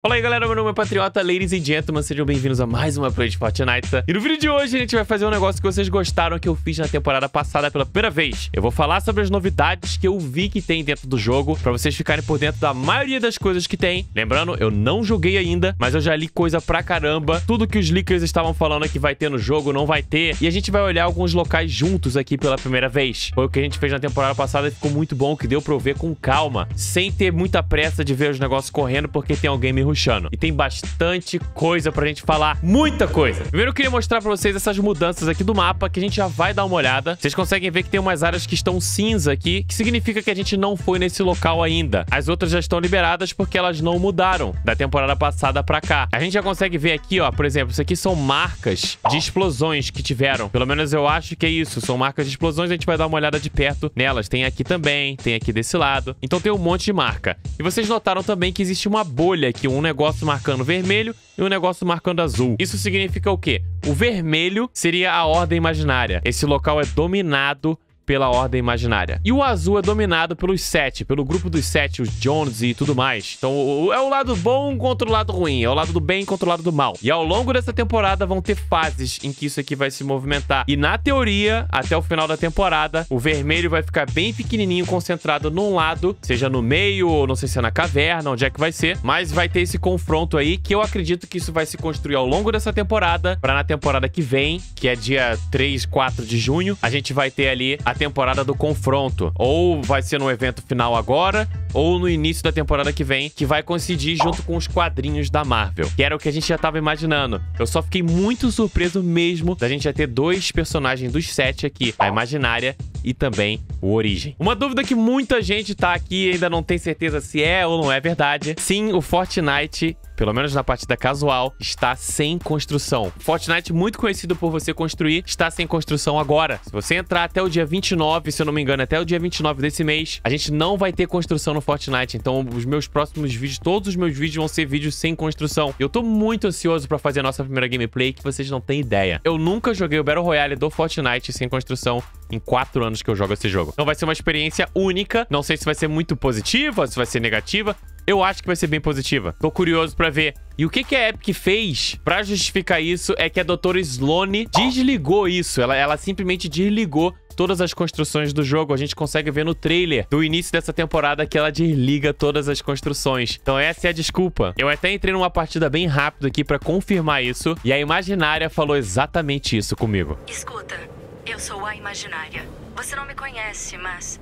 Fala aí galera, meu nome é Patriota, ladies and gentlemen, sejam bem-vindos a mais uma play de Fortnite. E no vídeo de hoje a gente vai fazer um negócio que vocês gostaram que eu fiz na temporada passada pela primeira vez. Eu vou falar sobre as novidades que eu vi que tem dentro do jogo, pra vocês ficarem por dentro da maioria das coisas que tem. Lembrando, eu não joguei ainda, mas eu já li coisa pra caramba. Tudo que os leakers estavam falando que vai ter no jogo, não vai ter. E a gente vai olhar alguns locais juntos aqui pela primeira vez. Foi o que a gente fez na temporada passada e ficou muito bom, que deu pra eu ver com calma, sem ter muita pressa de ver os negócios correndo, porque tem alguém me rushando. E tem bastante coisa pra gente falar. Muita coisa. Primeiro eu queria mostrar pra vocês essas mudanças aqui do mapa, que a gente já vai dar uma olhada. Vocês conseguem ver que tem umas áreas que estão cinza aqui, que significa que a gente não foi nesse local ainda. As outras já estão liberadas porque elas não mudaram da temporada passada pra cá. A gente já consegue ver aqui, ó, por exemplo, isso aqui são marcas de explosões que tiveram. Pelo menos eu acho que é isso, são marcas de explosões, a gente vai dar uma olhada de perto nelas. Tem aqui também, tem aqui desse lado. Então tem um monte de marca. E vocês notaram também que existe uma bolha aqui, um negócio negócio marcando vermelho e um negócio marcando azul. Isso significa o quê? O vermelho seria a ordem imaginária. Esse local é dominado pela Ordem Imaginária. E o azul é dominado pelos sete, pelo grupo dos sete, os Jones e tudo mais. Então é o lado bom contra o lado ruim, é o lado do bem contra o lado do mal. E ao longo dessa temporada vão ter fases em que isso aqui vai se movimentar. E na teoria, até o final da temporada, o vermelho vai ficar bem pequenininho, concentrado num lado, seja no meio ou não sei se é na caverna, onde é que vai ser. Mas vai ter esse confronto aí, que eu acredito que isso vai se construir ao longo dessa temporada, para na temporada que vem, que é dia 3, 4 de junho, a gente vai ter ali a temporada do confronto. Ou vai ser no evento final agora, ou no início da temporada que vem, que vai coincidir junto com os quadrinhos da Marvel. Que era o que a gente já tava imaginando. Eu só fiquei muito surpreso mesmo da gente já ter dois personagens dos sete aqui. A Imaginária e também o Origem. Uma dúvida que muita gente tá aqui e ainda não tem certeza se é ou não é verdade. Sim, o Fortnite pelo menos na partida casual, está sem construção. Fortnite, muito conhecido por você construir, está sem construção agora. Se você entrar até o dia 29, se eu não me engano, até o dia 29 desse mês, a gente não vai ter construção no Fortnite. Então, os meus próximos vídeos, todos os meus vídeos vão ser vídeos sem construção. Eu tô muito ansioso pra fazer a nossa primeira gameplay, que vocês não têm ideia. Eu nunca joguei o Battle Royale do Fortnite sem construção em quatro anos que eu jogo esse jogo. Então vai ser uma experiência única. Não sei se vai ser muito positiva, se vai ser negativa. Eu acho que vai ser bem positiva. Tô curioso pra ver. E o que, que a Epic fez pra justificar isso é que a doutora Sloane desligou isso. Ela, ela simplesmente desligou todas as construções do jogo. A gente consegue ver no trailer do início dessa temporada que ela desliga todas as construções. Então essa é a desculpa. Eu até entrei numa partida bem rápido aqui pra confirmar isso. E a Imaginária falou exatamente isso comigo. Escuta, eu sou a Imaginária. Você não me conhece, mas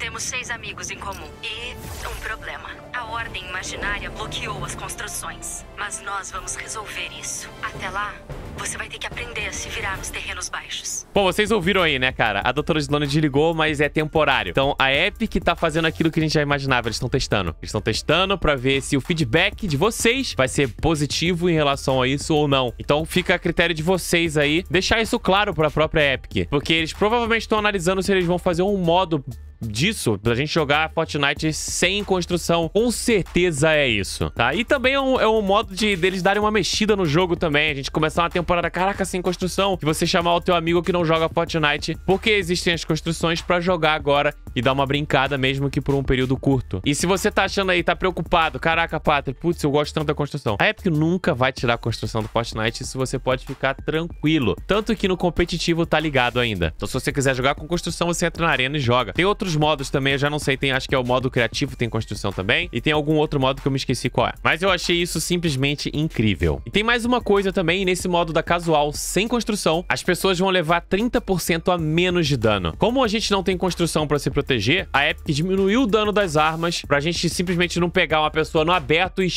temos seis amigos em comum. E um problema. A Ordem Imaginária bloqueou as construções. Mas nós vamos resolver isso. Até lá, você vai ter que aprender a se virar nos terrenos baixos. Bom, vocês ouviram aí, né, cara? A doutora Sloane desligou, mas é temporário. Então, a Epic tá fazendo aquilo que a gente já imaginava. Eles estão testando. Eles estão testando pra ver se o feedback de vocês vai ser positivo em relação a isso ou não. Então, fica a critério de vocês aí deixar isso claro pra própria Epic. Porque eles provavelmente estão analisando se eles vão fazer um modo disso, pra gente jogar Fortnite sem construção. Com certeza é isso, tá? E também é um, é um modo de deles darem uma mexida no jogo também. A gente começar uma temporada, caraca, sem construção. E você chamar o teu amigo que não joga Fortnite, porque existem as construções pra jogar agora e dar uma brincada, mesmo que por um período curto. E se você tá achando aí, tá preocupado, caraca, Pátria, putz, eu gosto tanto da construção. A Epic nunca vai tirar a construção do Fortnite, isso você pode ficar tranquilo. Tanto que no competitivo tá ligado ainda. Então se você quiser jogar com construção, você entra na arena e joga. Tem outros modos também, eu já não sei, tem, acho que é o modo criativo, tem construção também. E tem algum outro modo que eu me esqueci qual é. Mas eu achei isso simplesmente incrível. E tem mais uma coisa também, nesse modo da casual, sem construção, as pessoas vão levar 30% a menos de dano. Como a gente não tem construção pra se proteger, a Epic diminuiu o dano das armas pra gente simplesmente não pegar uma pessoa no aberto e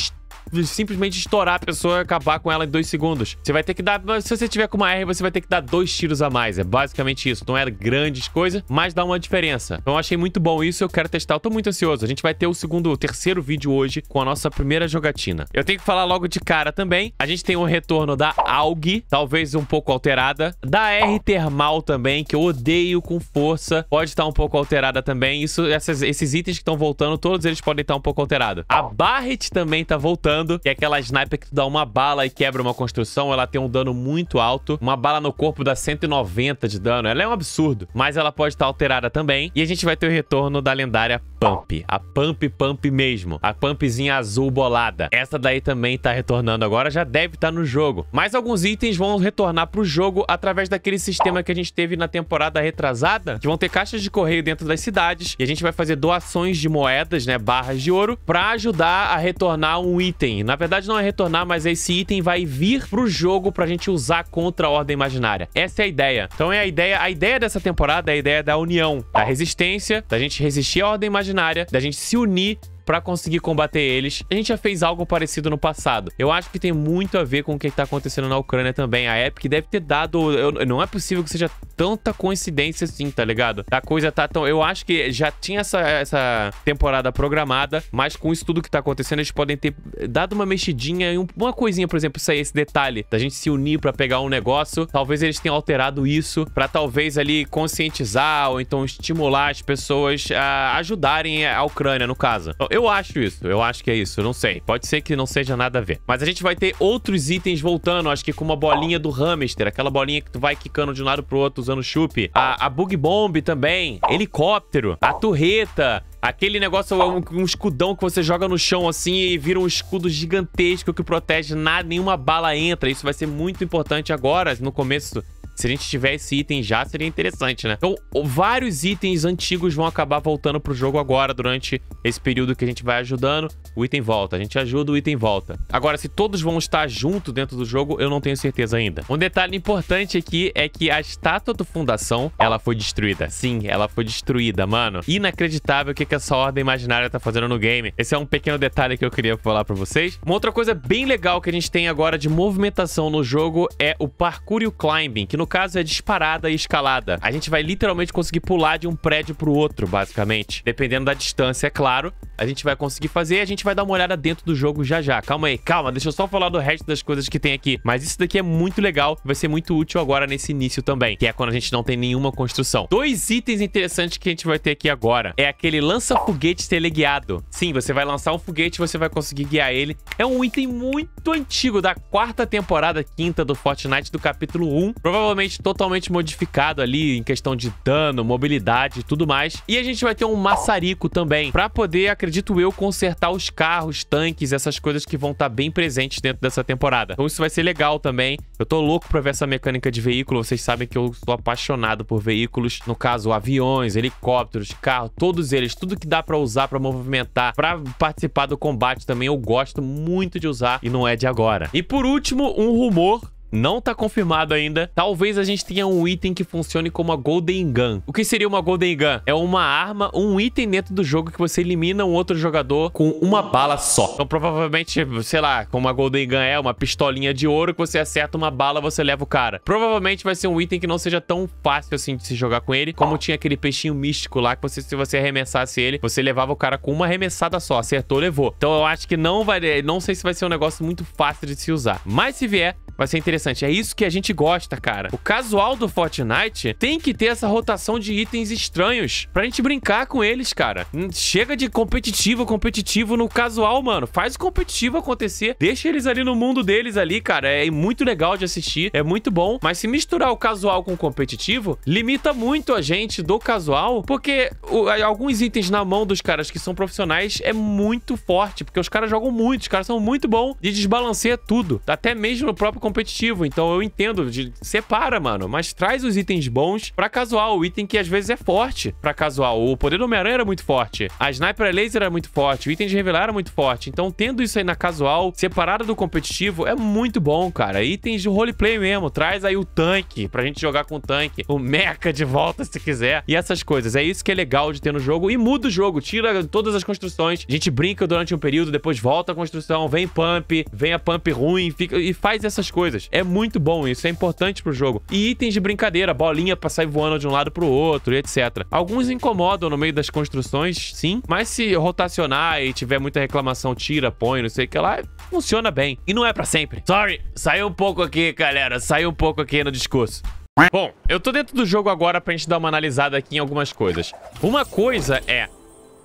simplesmente estourar a pessoa e acabar com ela em dois segundos. Você vai ter que dar... Se você tiver com uma R, você vai ter que dar dois tiros a mais. É basicamente isso. Não é grandes coisas, mas dá uma diferença. Então eu achei muito bom isso eu quero testar. Eu tô muito ansioso. A gente vai ter o segundo, o terceiro vídeo hoje com a nossa primeira jogatina. Eu tenho que falar logo de cara também. A gente tem o retorno da AUG, talvez um pouco alterada. Da R Termal também, que eu odeio com força. Pode estar um pouco alterada também. Isso, essas, esses itens que estão voltando, todos eles podem estar um pouco alterados. A Barret também tá voltando jogando, que é aquela sniper que tu dá uma bala e quebra uma construção, ela tem um dano muito alto. Uma bala no corpo dá 190 de dano. Ela é um absurdo, mas ela pode estar alterada também. E a gente vai ter o retorno da lendária Pump. A Pump Pump mesmo. A Pumpzinha azul bolada. Essa daí também tá retornando agora, já deve estar tá no jogo. Mas alguns itens vão retornar pro jogo através daquele sistema que a gente teve na temporada retrasada, que vão ter caixas de correio dentro das cidades e a gente vai fazer doações de moedas, né, barras de ouro, para ajudar a retornar um item. Na verdade não é retornar, mas esse item vai vir pro jogo pra gente usar contra a Ordem Imaginária. Essa é a ideia. Então é a ideia, a ideia dessa temporada é a ideia da união, da resistência, da gente resistir à Ordem Imaginária, da gente se unir para conseguir combater eles. A gente já fez algo parecido no passado. Eu acho que tem muito a ver com o que está acontecendo na Ucrânia também. A Epic deve ter dado... Eu, não é possível que seja tanta coincidência assim, tá ligado? A coisa tá tão... Eu acho que já tinha essa, essa temporada programada, mas com isso tudo que tá acontecendo, eles podem ter dado uma mexidinha em uma coisinha, por exemplo, isso aí, esse detalhe da gente se unir para pegar um negócio. Talvez eles tenham alterado isso para talvez ali conscientizar ou então estimular as pessoas a ajudarem a Ucrânia, no caso. Eu acho isso, eu acho que é isso, eu não sei. Pode ser que não seja nada a ver. Mas a gente vai ter outros itens voltando, acho que com uma bolinha do hamster, aquela bolinha que tu vai quicando de um lado pro outro usando chup. A, a bug bomb também, helicóptero, a torreta, Aquele negócio, um, um, escudão que você joga no chão assim e vira um escudo gigantesco que protege nada, nenhuma bala entra. Isso vai ser muito importante agora, no começo se a gente tiver esse item já, seria interessante, né? Então, vários itens antigos vão acabar voltando pro jogo agora, durante esse período que a gente vai ajudando. O item volta, a gente ajuda, o item volta. Agora, se todos vão estar junto dentro do jogo, eu não tenho certeza ainda. Um detalhe importante aqui é que a estátua do Fundação, ela foi destruída. Sim, ela foi destruída, mano. Inacreditável o que, que essa ordem imaginária tá fazendo no game. Esse é um pequeno detalhe que eu queria falar pra vocês. Uma outra coisa bem legal que a gente tem agora de movimentação no jogo é o parkour e o climbing, que no caso é disparada e escalada. A gente vai literalmente conseguir pular de um prédio pro outro, basicamente. Dependendo da distância, é claro. A gente vai conseguir fazer e a gente vai dar uma olhada dentro do jogo já já. Calma aí, calma. Deixa eu só falar do resto das coisas que tem aqui. Mas isso daqui é muito legal. Vai ser muito útil agora nesse início também. Que é quando a gente não tem nenhuma construção. Dois itens interessantes que a gente vai ter aqui agora. É aquele lança-foguete teleguiado. Sim, você vai lançar um foguete e você vai conseguir guiar ele. É um item muito antigo da quarta temporada, quinta do Fortnite do capítulo 1. Provavelmente provavelmente totalmente modificado ali em questão de dano, mobilidade e tudo mais. E a gente vai ter um maçarico também, para poder, acredito eu, consertar os carros, tanques, essas coisas que vão estar tá bem presentes dentro dessa temporada. Então isso vai ser legal também. Eu tô louco pra ver essa mecânica de veículo. Vocês sabem que eu sou apaixonado por veículos. No caso, aviões, helicópteros, carros, todos eles. Tudo que dá pra usar pra movimentar, pra participar do combate também, eu gosto muito de usar e não é de agora. E por último, um rumor não tá confirmado ainda. Talvez a gente tenha um item que funcione como a Golden Gun. O que seria uma Golden Gun? É uma arma, um item dentro do jogo que você elimina um outro jogador com uma bala só. Então, provavelmente, sei lá, como a Golden Gun é, uma pistolinha de ouro que você acerta uma bala, você leva o cara. Provavelmente vai ser um item que não seja tão fácil assim de se jogar com ele, como tinha aquele peixinho místico lá, que você, se você arremessasse ele, você levava o cara com uma arremessada só. Acertou, levou. Então, eu acho que não vai... Não sei se vai ser um negócio muito fácil de se usar. Mas se vier, vai ser interessante. É isso que a gente gosta, cara. O casual do Fortnite tem que ter essa rotação de itens estranhos pra gente brincar com eles, cara. Hum, chega de competitivo, competitivo no casual, mano. Faz o competitivo acontecer. Deixa eles ali no mundo deles ali, cara. É muito legal de assistir, é muito bom. Mas se misturar o casual com o competitivo, limita muito a gente do casual, porque o, alguns itens na mão dos caras que são profissionais é muito forte, porque os caras jogam muito, os caras são muito bons de desbalancear tudo, até mesmo no próprio competitivo. Então eu entendo, de, separa, mano, mas traz os itens bons pra casual. O item que às vezes é forte pra casual. O poder do Homem-Aranha era muito forte. A Sniper Laser era muito forte. O item de revelar era muito forte. Então, tendo isso aí na casual, separado do competitivo, é muito bom, cara. Itens de roleplay mesmo. Traz aí o tanque pra gente jogar com o tanque. O mecha de volta, se quiser. E essas coisas. É isso que é legal de ter no jogo. E muda o jogo. Tira todas as construções. A gente brinca durante um período, depois volta a construção, vem pump, vem a pump ruim, fica, e faz essas coisas. É muito bom isso, é importante pro jogo. E itens de brincadeira, bolinha pra sair voando de um lado pro outro, etc. Alguns incomodam no meio das construções, sim, mas se rotacionar e tiver muita reclamação, tira, põe, não sei o que lá, funciona bem. E não é para sempre. Sorry, saiu um pouco aqui, galera, saiu um pouco aqui no discurso. Bom, eu tô dentro do jogo agora pra gente dar uma analisada aqui em algumas coisas. Uma coisa é...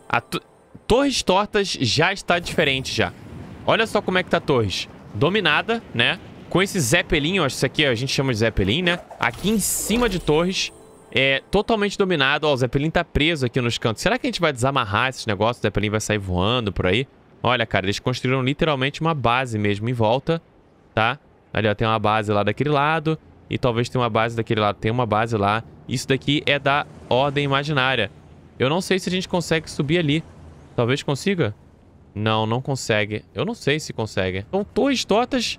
A Torres Tortas já está diferente já. Olha só como é que tá Torres. Dominada, né? Com esse Zeppelin, acho que isso aqui a gente chama de Zeppelin, né? Aqui em cima de Torres, é totalmente dominado. Ó, o Zeppelin tá preso aqui nos cantos. Será que a gente vai desamarrar esses negócios? O Zeppelin vai sair voando por aí? Olha, cara, eles construíram literalmente uma base mesmo em volta, tá? Ali, ó, tem uma base lá daquele lado. E talvez tenha uma base daquele lado. Tem uma base lá. Isso daqui é da Ordem Imaginária. Eu não sei se a gente consegue subir ali. Talvez consiga? Não, não consegue. Eu não sei se consegue. Então, Torres Totas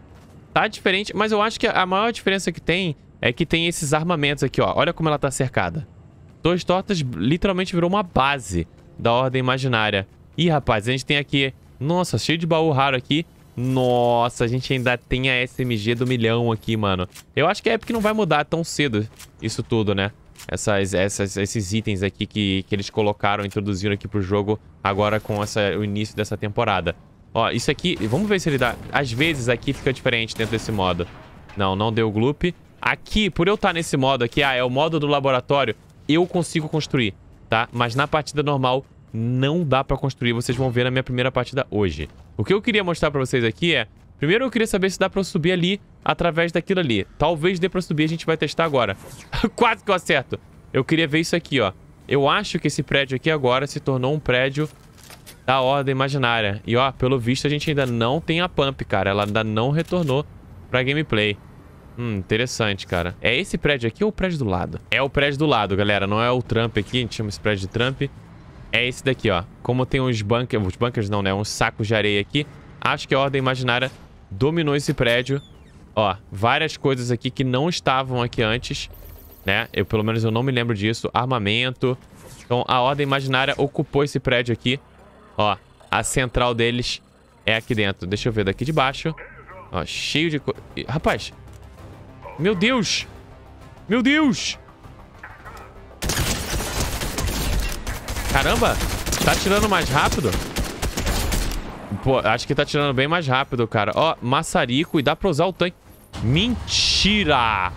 tá diferente, mas eu acho que a maior diferença que tem é que tem esses armamentos aqui, ó. Olha como ela tá cercada. Torres Totas literalmente virou uma base da Ordem Imaginária. Ih, rapaz, a gente tem aqui... Nossa, cheio de baú raro aqui. Nossa, a gente ainda tem a SMG do milhão aqui, mano. Eu acho que a Epic não vai mudar tão cedo isso tudo, né? Essas, essas, esses itens aqui que, que eles colocaram, introduziram aqui pro jogo agora com essa, o início dessa temporada. Ó, isso aqui, vamos ver se ele dá... Às vezes aqui fica diferente dentro desse modo. Não, não deu gloop. Aqui, por eu estar nesse modo aqui, ah, é o modo do laboratório, eu consigo construir, tá? Mas na partida normal não dá pra construir, vocês vão ver na minha primeira partida hoje. O que eu queria mostrar pra vocês aqui é... Primeiro eu queria saber se dá pra eu subir ali através daquilo ali. Talvez dê pra subir, a gente vai testar agora. Quase que eu acerto. Eu queria ver isso aqui, ó. Eu acho que esse prédio aqui agora se tornou um prédio da Ordem Imaginária. E, ó, pelo visto a gente ainda não tem a Pump, cara. Ela ainda não retornou pra gameplay. Hum, interessante, cara. É esse prédio aqui ou o prédio do lado? É o prédio do lado, galera. Não é o Trump aqui. A gente chama esse prédio de Trump. É esse daqui, ó. Como tem uns bunkers... Os bunkers não, né? Uns sacos de areia aqui. Acho que a Ordem Imaginária dominou esse prédio. Ó, várias coisas aqui que não estavam aqui antes, né? Eu, pelo menos, eu não me lembro disso. Armamento. Então, a Ordem Imaginária ocupou esse prédio aqui. Ó, a central deles é aqui dentro. Deixa eu ver daqui de baixo. Ó, cheio de... Co... Rapaz. Meu Deus. Meu Deus. Caramba. Tá tirando mais rápido? Pô, acho que tá tirando bem mais rápido, cara. Ó, maçarico e dá pra usar o tanque. Mentira!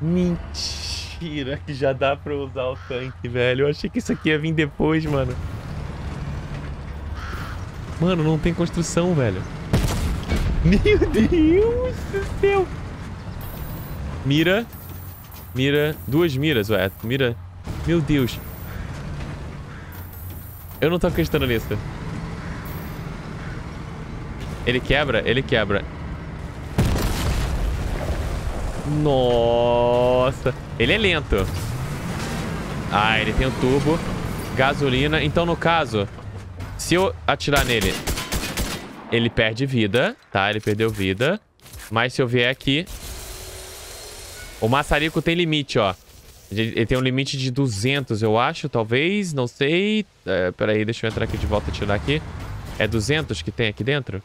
Mentira que já dá pra usar o tanque, velho. Eu achei que isso aqui ia vir depois, mano. Mano, não tem construção, velho. Meu Deus do céu. Mira. Mira. Duas miras, ué. Mira. Meu Deus. Eu não tô acreditando nisso. Ele quebra? Ele quebra. Nossa. Ele é lento. Ah, ele tem o turbo. Gasolina. Então, no caso, se eu atirar nele, ele perde vida, tá? Ele perdeu vida. Mas se eu vier aqui... O maçarico tem limite, ó. Ele tem um limite de 200, eu acho, talvez, não sei. É, peraí, deixa eu entrar aqui de volta e tirar aqui. É 200 que tem aqui dentro?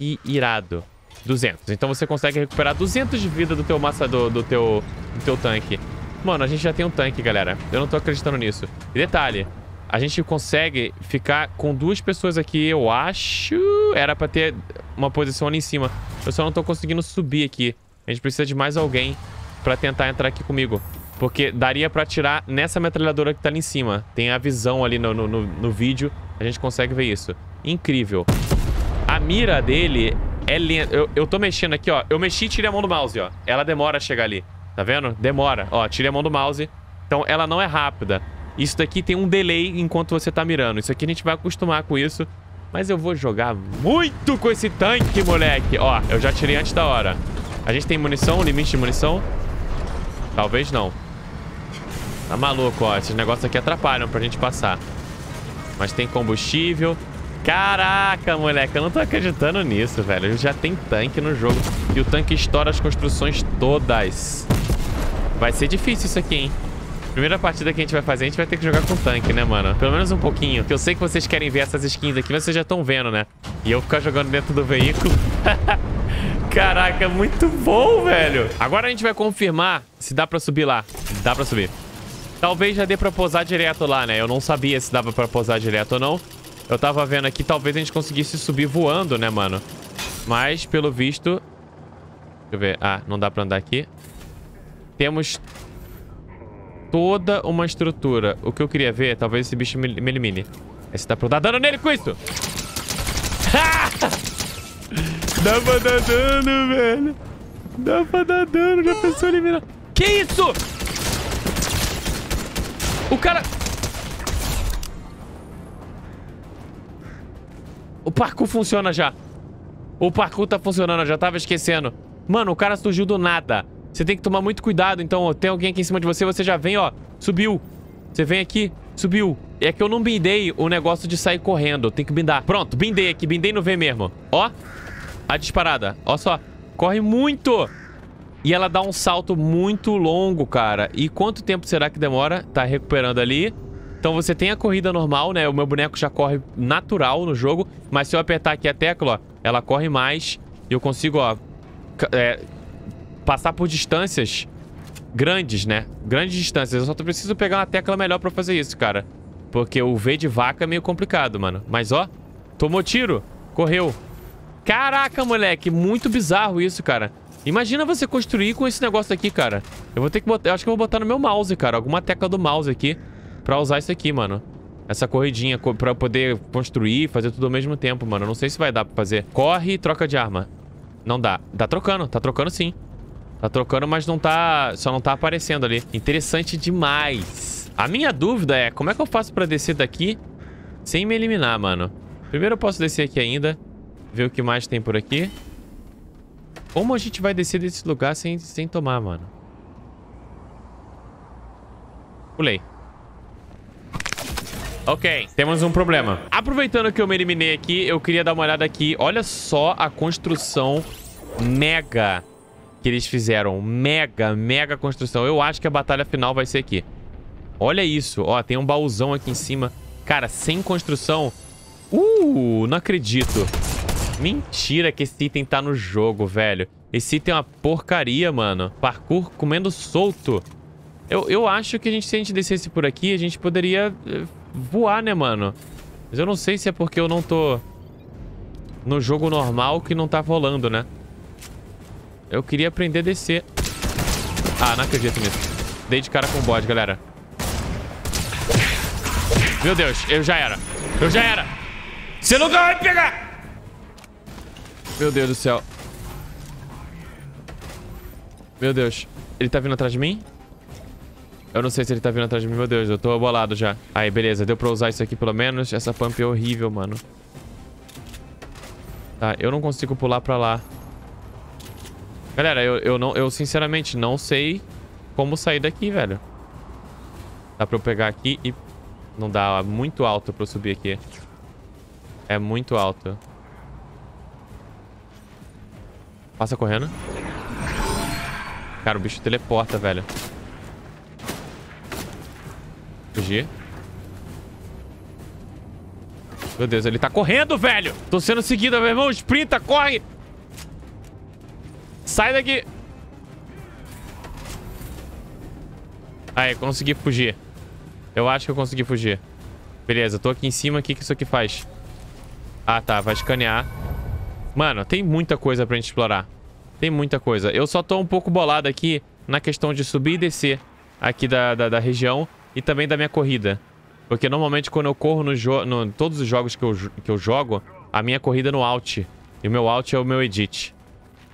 E irado. 200. Então você consegue recuperar 200 de vida do teu massa do, do, teu, do teu tanque. Mano, a gente já tem um tanque, galera. Eu não tô acreditando nisso. E detalhe, a gente consegue ficar com duas pessoas aqui, eu acho... Era pra ter uma posição ali em cima. Eu só não tô conseguindo subir aqui. A gente precisa de mais alguém pra tentar entrar aqui comigo. Porque daria pra atirar nessa metralhadora que tá ali em cima. Tem a visão ali no, no, no, no vídeo. A gente consegue ver isso. Incrível. A mira dele é lenta. Eu, eu tô mexendo aqui, ó. Eu mexi e tirei a mão do mouse, ó. Ela demora a chegar ali. Tá vendo? Demora. Ó, tirei a mão do mouse. Então ela não é rápida. Isso daqui tem um delay enquanto você tá mirando. Isso aqui a gente vai acostumar com isso. Mas eu vou jogar muito com esse tanque, moleque. Ó, eu já tirei antes da hora. A gente tem munição, limite de munição? Talvez não. Tá maluco, ó. Esses negócios aqui atrapalham pra gente passar. Mas tem combustível. Caraca, moleque. Eu não tô acreditando nisso, velho. Já tem tanque no jogo. E o tanque estoura as construções todas. Vai ser difícil isso aqui, hein? Primeira partida que a gente vai fazer, a gente vai ter que jogar com tanque, né, mano? Pelo menos um pouquinho. Que eu sei que vocês querem ver essas skins aqui, mas vocês já estão vendo, né? E eu ficar jogando dentro do veículo. Caraca, muito bom, velho. Agora a gente vai confirmar se dá pra subir lá. Dá pra subir. Talvez já dê pra posar direto lá, né? Eu não sabia se dava pra posar direto ou não. Eu tava vendo aqui, talvez a gente conseguisse subir voando, né, mano? Mas, pelo visto... Deixa eu ver. Ah, não dá pra andar aqui. Temos toda uma estrutura. O que eu queria ver, talvez esse bicho me, me elimine. É se dá pra dar dano nele com isso. Dá pra dar dano, velho. Dá pra dar dano. Já pensou eliminar. Que isso? O cara... O parkour funciona já. O parkour tá funcionando, eu já tava esquecendo. Mano, o cara surgiu do nada. Você tem que tomar muito cuidado, então, ó, tem alguém aqui em cima de você, você já vem, ó, subiu. Você vem aqui, subiu. É que eu não bindei o negócio de sair correndo, tem que bindar. Pronto, bindei aqui, bindei no V mesmo. Ó, a disparada, ó só. Corre muito. E ela dá um salto muito longo, cara. E quanto tempo será que demora? Tá recuperando ali. Então você tem a corrida normal, né? O meu boneco já corre natural no jogo. Mas se eu apertar aqui a tecla, ó, ela corre mais. E eu consigo, ó, é, passar por distâncias grandes, né? Grandes distâncias. Eu só preciso pegar uma tecla melhor pra fazer isso, cara. Porque o V de vaca é meio complicado, mano. Mas, ó, tomou tiro. Correu. Caraca, moleque. Muito bizarro isso, cara. Imagina você construir com esse negócio aqui, cara. Eu vou ter que botar... Eu acho que eu vou botar no meu mouse, cara. Alguma tecla do mouse aqui pra usar isso aqui, mano. Essa corridinha pra poder construir, fazer tudo ao mesmo tempo, mano. Não sei se vai dar pra fazer. Corre e troca de arma. Não dá. Tá trocando. Tá trocando sim. Tá trocando, mas não tá... Só não tá aparecendo ali. Interessante demais. A minha dúvida é como é que eu faço pra descer daqui sem me eliminar, mano. Primeiro eu posso descer aqui ainda. Ver o que mais tem por aqui. Como a gente vai descer desse lugar sem, sem tomar, mano? Pulei. Ok, temos um problema. Aproveitando que eu me eliminei aqui, eu queria dar uma olhada aqui. Olha só a construção mega que eles fizeram. Mega, mega construção. Eu acho que a batalha final vai ser aqui. Olha isso. Ó, tem um baúzão aqui em cima. Cara, sem construção... Uh, não acredito. Mentira que esse item tá no jogo, velho. Esse item é uma porcaria, mano. Parkour comendo solto. Eu, eu acho que a gente, se a gente descesse por aqui, a gente poderia eh, voar, né, mano? Mas eu não sei se é porque eu não tô no jogo normal que não tá rolando, né? Eu queria aprender a descer. Ah, não acredito nisso. Dei de cara com o bode, galera. Meu Deus, eu já era. Eu já era. Você nunca vai pegar! Meu Deus do céu. Meu Deus. Ele tá vindo atrás de mim? Eu não sei se ele tá vindo atrás de mim, meu Deus, eu tô bolado já. Aí, beleza, deu pra usar isso aqui pelo menos. Essa pump é horrível, mano. Tá, eu não consigo pular pra lá. Galera, eu, eu, não, eu sinceramente não sei como sair daqui, velho. Dá pra eu pegar aqui e... Não dá, é muito alto pra eu subir aqui. É muito alto. Passa correndo. Cara, o bicho teleporta, velho. Fugir. Meu Deus, ele tá correndo, velho! Tô sendo seguido, meu irmão. Sprinta, corre! Sai daqui! Aí, consegui fugir. Eu acho que eu consegui fugir. Beleza, tô aqui em cima. O que, que isso aqui faz? Ah, tá. Vai escanear. Mano, tem muita coisa pra gente explorar. Tem muita coisa. Eu só tô um pouco bolado aqui na questão de subir e descer aqui da, da, da região e também da minha corrida. Porque normalmente quando eu corro no, no todos os jogos que eu, que eu jogo, a minha corrida é no Alt. E o meu Alt é o meu Edit.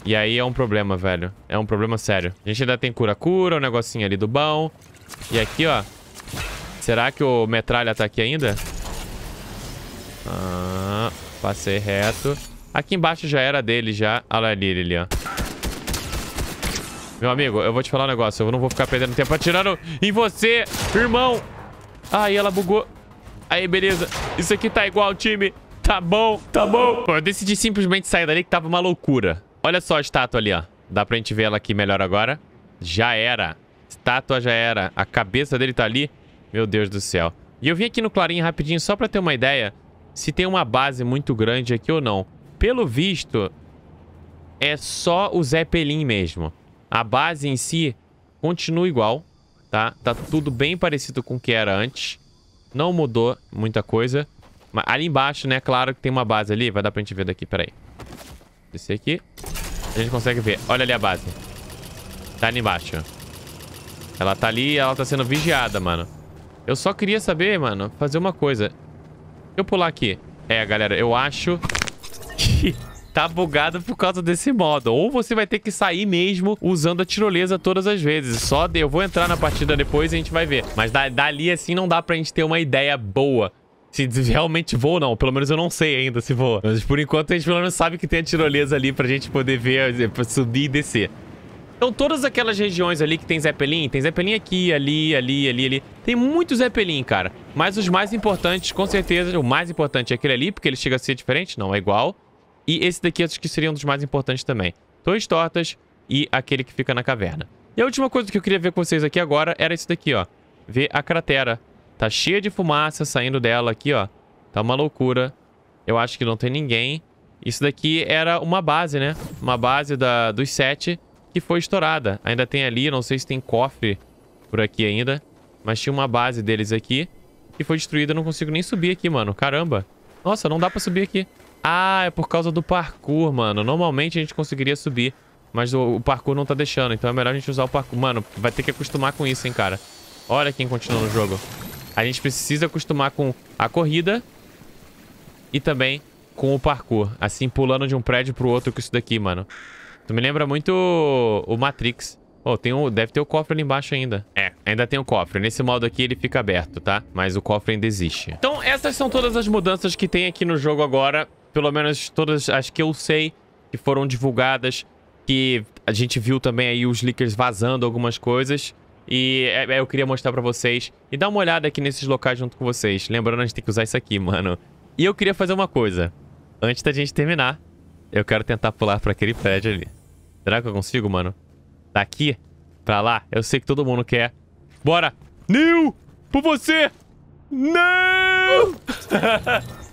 E aí é um problema, velho. É um problema sério. A gente ainda tem cura-cura, o um negocinho ali do bom. E aqui, ó. Será que o metralha tá aqui ainda? Ah, passei reto. Aqui embaixo já era dele, já. Olha ali, ele ali, ó. Meu amigo, eu vou te falar um negócio. Eu não vou ficar perdendo tempo atirando em você, irmão. Aí ela bugou. Aí, beleza. Isso aqui tá igual, time. Tá bom, tá bom. Eu decidi simplesmente sair dali que tava uma loucura. Olha só a estátua ali, ó. Dá pra gente ver ela aqui melhor agora. Já era. Estátua já era. A cabeça dele tá ali. Meu Deus do céu. E eu vim aqui no clarinho rapidinho só pra ter uma ideia se tem uma base muito grande aqui ou não. Pelo visto, é só o Zeppelin mesmo. A base em si continua igual, tá? Tá tudo bem parecido com o que era antes. Não mudou muita coisa. Mas ali embaixo, né? Claro que tem uma base ali. Vai dar pra gente ver daqui, peraí. Descer aqui. A gente consegue ver. Olha ali a base. Tá ali embaixo. Ela tá ali e ela tá sendo vigiada, mano. Eu só queria saber, mano, fazer uma coisa. Eu pular aqui. É, galera, eu acho aqui tá bugado por causa desse modo. Ou você vai ter que sair mesmo usando a tirolesa todas as vezes. Só eu vou entrar na partida depois e a gente vai ver. Mas dali assim não dá pra gente ter uma ideia boa se realmente voa ou não. Pelo menos eu não sei ainda se voa. Mas por enquanto a gente pelo menos sabe que tem a tirolesa ali pra gente poder ver, pra subir e descer. Então todas aquelas regiões ali que tem Zeppelin, tem Zeppelin aqui, ali, ali, ali, ali. Tem muito Zeppelin, cara. Mas os mais importantes, com certeza, o mais importante é aquele ali, porque ele chega a ser diferente, não é igual. E esse daqui acho que seria um dos mais importantes também. Torres Tortas e aquele que fica na caverna. E a última coisa que eu queria ver com vocês aqui agora era isso daqui, ó. Ver a cratera. Tá cheia de fumaça saindo dela aqui, ó. Tá uma loucura. Eu acho que não tem ninguém. Isso daqui era uma base, né? Uma base da, dos sete que foi estourada. Ainda tem ali, não sei se tem cofre por aqui ainda. Mas tinha uma base deles aqui que foi destruída. Eu não consigo nem subir aqui, mano. Caramba. Nossa, não dá pra subir aqui. Ah, é por causa do parkour, mano. Normalmente a gente conseguiria subir, mas o, o, parkour não tá deixando. Então é melhor a gente usar o parkour. Mano, vai ter que acostumar com isso, hein, cara. Olha quem continua no jogo. A gente precisa acostumar com a corrida e também com o parkour. Assim, pulando de um prédio pro outro com isso daqui, mano. Tu me lembra muito o, o Matrix. Oh, tem um, deve ter o cofre ali embaixo ainda. É, ainda tem o cofre. Nesse modo aqui ele fica aberto, tá? Mas o cofre ainda existe. Então essas são todas as mudanças que tem aqui no jogo agora pelo menos todas as que eu sei que foram divulgadas, que a gente viu também aí os leakers vazando algumas coisas. E é, é, eu queria mostrar pra vocês e dar uma olhada aqui nesses locais junto com vocês. Lembrando, a gente tem que usar isso aqui, mano. E eu queria fazer uma coisa. Antes da gente terminar, eu quero tentar pular pra aquele prédio ali. Será que eu consigo, mano? Daqui pra lá, eu sei que todo mundo quer. Bora! Nil! Por você! Não!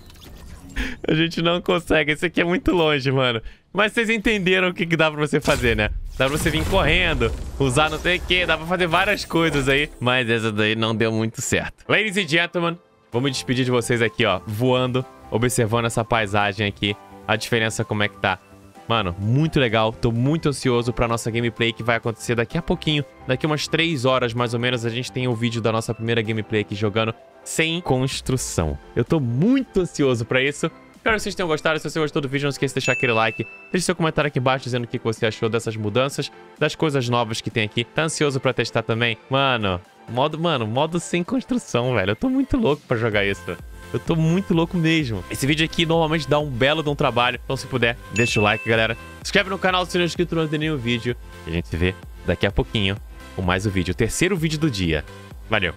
A gente não consegue. Esse aqui é muito longe, mano. Mas vocês entenderam o que, que dá pra você fazer, né? Dá pra você vir correndo, usar não sei o que, dá pra fazer várias coisas aí. Mas essa daí não deu muito certo. Ladies and gentlemen, vou me despedir de vocês aqui, ó. Voando, observando essa paisagem aqui. A diferença como é que tá. Mano, muito legal. Tô muito ansioso pra nossa gameplay que vai acontecer daqui a pouquinho. Daqui umas 3 horas, mais ou menos, a gente tem o vídeo da nossa primeira gameplay aqui jogando sem construção. Eu tô muito ansioso pra isso. Espero que vocês tenham gostado. Se você gostou do vídeo, não esqueça de deixar aquele like. Deixe seu comentário aqui embaixo dizendo o que você achou dessas mudanças, das coisas novas que tem aqui. Tá ansioso pra testar também? Mano, modo, mano, modo sem construção, velho. Eu tô muito louco pra jogar isso. Eu tô muito louco mesmo. Esse vídeo aqui normalmente dá um belo de um trabalho. Então, se puder, deixa o like, galera. Se inscreve no canal se não é inscrito, não tem nenhum vídeo. E a gente se vê daqui a pouquinho com mais um vídeo. O terceiro vídeo do dia. Valeu.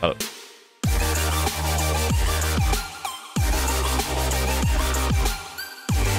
Falou.